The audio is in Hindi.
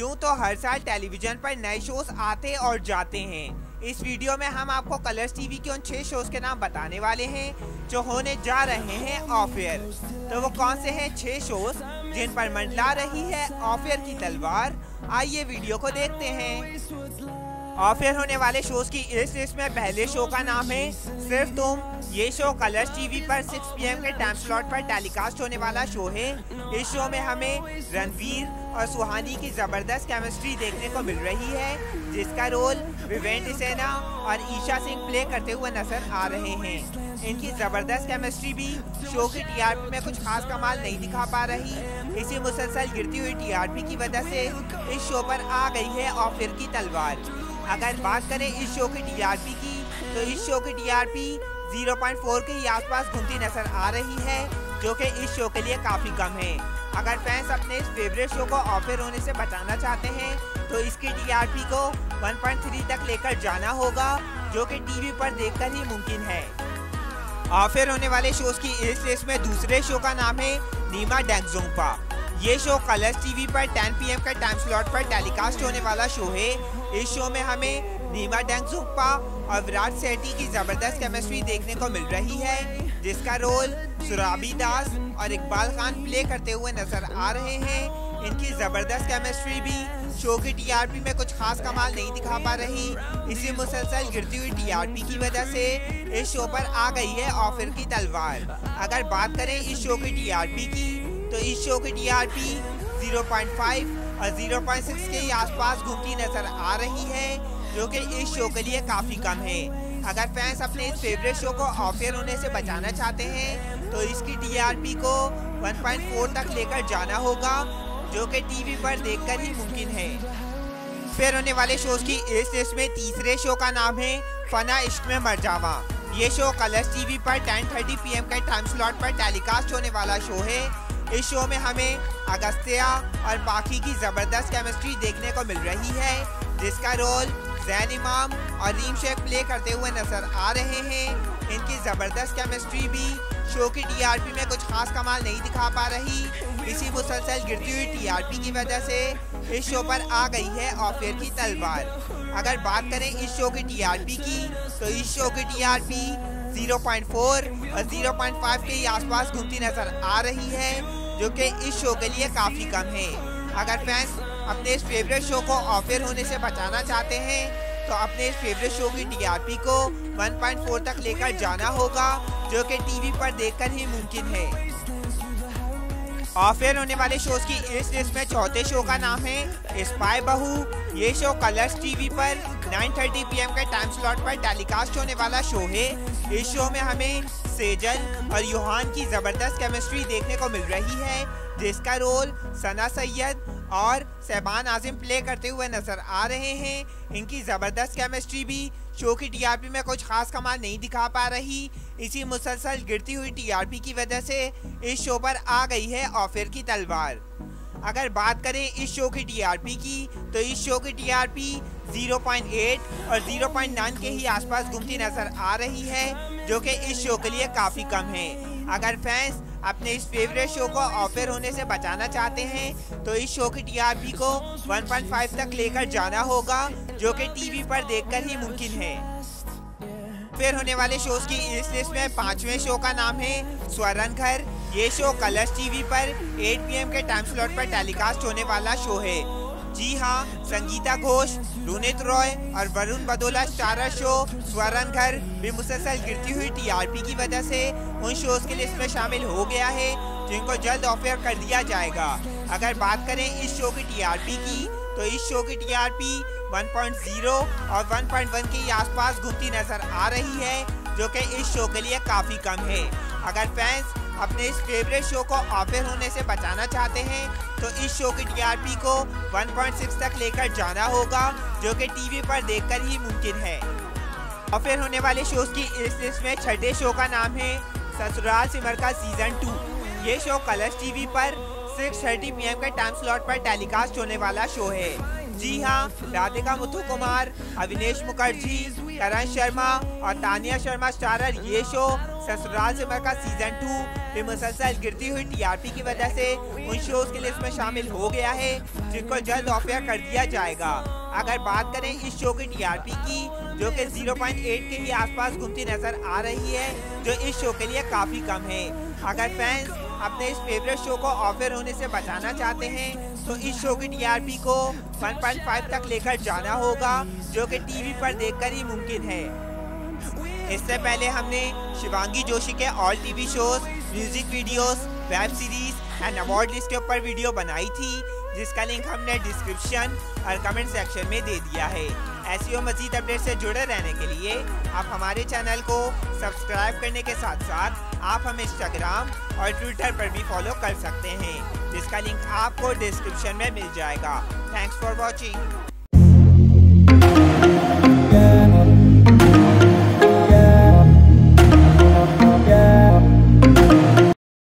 यूँ तो हर साल टेलीविज़न पर नए शोज़ आते और जाते हैं। इस वीडियो में हम आपको कलर्स टीवी के उन छह शोज़ के नाम बताने वाले हैं, जो होने जा रहे हैं ऑफेयर तो वो कौन से हैं छह शोज़, जिन पर मंडला रही है ऑफेयर की तलवार? आइए वीडियो को देखते हैं। ऑफेयर होने वाले शोज़ की इस लिस्ट में पहले शो का नाम है सिर्फ़ तुम। ये शो कलर्स टीवी पर 6 पीएम के टाइम स्लॉट पर टेलीकास्ट होने वाला शो है। इस शो में हमें रणवीर और सुहानी की ज़बरदस्त केमिस्ट्री देखने को मिल रही है, जिसका रोल विवेंट सेना और ईशा सिंह प्ले करते हुए नज़र आ रहे हैं। इनकी ज़बरदस्त केमिस्ट्री भी शो की टीआरपी में कुछ खास कमाल नहीं दिखा पा रही। इसी मुसलसल गिरती हुई टीआरपी की वजह से इस शो पर आ गई है ऑफिर की तलवार। अगर बात करें इस शो की टीआरपी की तो इस शो की टीआरपी 0.4 के आसपास घूमती नज़र आ रही है, जो कि इस शो के लिए काफ़ी कम है। अगर फैंस अपने इस फेवरेट शो को ऑफ़र होने से बचाना चाहते हैं तो इसकी टीआरपी को 1.3 तक लेकर जाना होगा, जो कि टीवी पर देखकर ही मुमकिन है। ऑफ़र होने वाले शोज़ की इस लिस्ट में दूसरे शो का नाम है नीमा डेंगजोंगपा। ये शो कलर्स टीवी पर 10 पीएम का टाइम स्लॉट पर टेलीकास्ट होने वाला शो है। इस शो में हमें नीमा डेंगजुप्पा और विराट सेठी की ज़बरदस्त केमिस्ट्री देखने को मिल रही है, जिसका रोल सुराबी दास और इकबाल खान प्ले करते हुए नज़र आ रहे हैं। इनकी ज़बरदस्त केमिस्ट्री भी शो की टीआरपी में कुछ खास कमाल नहीं दिखा पा रही। इसी मुसलसल गिरती हुई टीआरपी की वजह से इस शो पर आ गई है ऑफ़र की तलवार। अगर बात करें इस शो की टीआरपी की तो इस शो की टीआरपी 0.5 और 0.6 के आसपास घूमती नज़र आ रही है, जो कि इस शो के लिए काफ़ी कम है। अगर फैंस अपने इस फेवरेट शो को ऑफेयर होने से बचाना चाहते हैं तो इसकी टीआरपी को 1.4 तक लेकर जाना होगा, जो कि टीवी पर देखकर ही मुमकिन है। फिर होने वाले शोज़ की इस लिस्ट में तीसरे शो का नाम है फना इश्क में मर जावा। ये शो कलर्स टीवी पर 10:30 पीएम के टाइम स्लॉट पर टेलीकास्ट होने वाला शो है। इस शो में हमें अगस्त्या और बाकी की ज़बरदस्त केमिस्ट्री देखने को मिल रही है, जिसका रोल जैन इमाम और रीम शेख प्ले करते हुए नज़र आ रहे हैं। इनकी ज़बरदस्त केमिस्ट्री भी शो की टीआरपी में कुछ खास कमाल नहीं दिखा पा रही। इसी मुसलसल गिरती हुई टीआरपी की वजह से इस शो पर आ गई है ऑफेयर की तलवार। अगर बात करें इस शो की टीआरपी की तो इस शो की टीआरपी 0.4 और 0.5 के आसपास घूमती नज़र आ रही है। जो कि इस शो के लिए काफ़ी कम है। अगर फैंस अपने इस फेवरेट शो को ऑफ़र होने से बचाना चाहते हैं तो अपने इस फेवरेट शो की टीआरपी को 1.4 तक लेकर जाना होगा, जो कि टीवी पर देखकर ही मुमकिन है। ऑफ़र होने वाले शोज़ की इस लिस्ट में चौथे शो का नाम है स्पाई बहू ये शो कलर्स टीवी पर 9:30 पीएम के टाइम स्लॉट पर टेलीकास्ट होने वाला शो है। इस शो में हमें सेजल और यूहान की ज़बरदस्त केमिस्ट्री देखने को मिल रही है, जिसका रोल सना सैयद और सहबान आजिम प्ले करते हुए नज़र आ रहे हैं। इनकी ज़बरदस्त केमिस्ट्री भी शो की टीआरपी में कुछ खास कमाल नहीं दिखा पा रही। इसी मुसलसल गिरती हुई टीआरपी की वजह से इस शो पर आ गई है ऑफ़र की तलवार। अगर बात करें इस शो की टीआरपी की तो इस शो की टीआरपी 0.8 और 0.9 के ही आसपास घूमती नज़र आ रही है, जो कि इस शो के लिए काफ़ी कम है। अगर फैंस अपने इस फेवरेट शो को ऑफ़र होने से बचाना चाहते हैं तो इस शो की टीआरपी को 1.5 तक लेकर जाना होगा, जो कि टीवी पर देखकर ही मुमकिन है। फिर होने वाले शोज़ की इस लिस्ट में पाँचवें शो का नाम है स्वर्ण घर। ये शो कलर्स टीवी पर 8 पीएम के टाइम स्लॉट पर टेलीकास्ट होने वाला शो है। जी हाँ संगीता घोष, रुनित रॉय और वरुण बदोला स्टारर शो स्वरण घर भी मुसलसल गिरती हुई टीआरपी की वजह से उन शोज़ के लिस्ट में शामिल हो गया है, जिनको जल्द ऑफ़र कर दिया जाएगा। अगर बात करें इस शो की टीआरपी की तो इस शो की टीआरपी 1.0 और 1.1 के आसपास घूमती नज़र आ रही है, जो कि इस शो के लिए काफ़ी कम है। अगर फैंस अपने इस फेवरेट शो को ऑफ़र होने से बचाना चाहते हैं तो इस शो की टीआरपी को 1.6 तक लेकर जाना होगा, जो कि टीवी पर देखकर ही मुमकिन है। ऑफ़र होने वाले शोज़ की इस लिस्ट में छठे शो का नाम है ससुराल सिमर का सीज़न टू ये शो कलर्स टीवी पर 6:30 पीएम के टाइम स्लॉट पर टेलीकास्ट होने वाला शो है। जी हाँ राधिका मुथु कुमार अविनेश मुखर्जी, करण शर्मा और तानिया शर्मा स्टारर ये शो ससुराल से का सीज़न टू भी मुसलसल गिरती हुई टीआरपी की वजह से उन शोज़ की लिस्ट में शामिल हो गया है, जिनको जल्द ऑफियर कर दिया जाएगा। अगर बात करें इस शो की टीआरपी की, जो कि 0.8 के ही आसपास घूमती नज़र आ रही है, जो इस शो के लिए काफ़ी कम है। अगर फैंस अपने इस फेवरेट शो को ऑफ़र होने से बचाना चाहते हैं तो इस शो की टीआरपी को 1.5 तक लेकर जाना होगा जो कि टीवी पर देखकर ही मुमकिन है। इससे पहले हमने शिवांगी जोशी के all TV shows music videos, web series and award list के ऊपर वीडियो बनाई थी जिसका लिंक हमने डिस्क्रिप्शन और कमेंट सेक्शन में दे दिया है। ऐसी और मजीद अपडेट से जुड़े रहने के लिए आप हमारे चैनल को सब्सक्राइब करने के साथ साथ आप हमें इंस्टाग्राम और ट्विटर पर भी फॉलो कर सकते हैं। जिसका लिंक आपको डिस्क्रिप्शन में मिल जाएगा। Thanks for watching